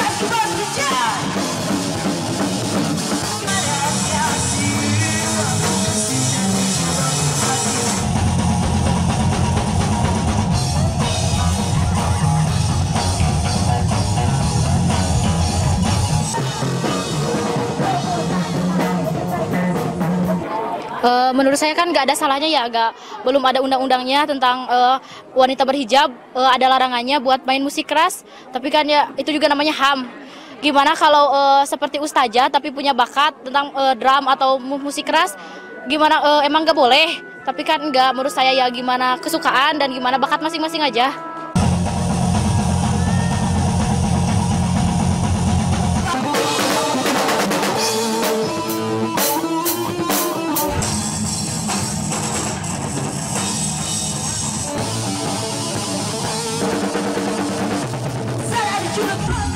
Cześć, Cześć, Cześć, Uh, menurut saya kan nggak ada salahnya ya, agak belum ada undang-undangnya tentang uh, wanita berhijab, uh, ada larangannya buat main musik keras. Tapi kan ya itu juga namanya ham. Gimana kalau uh, seperti ustazah tapi punya bakat tentang uh, drum atau musik keras, gimana uh, emang nggak boleh? Tapi kan nggak menurut saya ya gimana kesukaan dan gimana bakat masing-masing aja. to the one.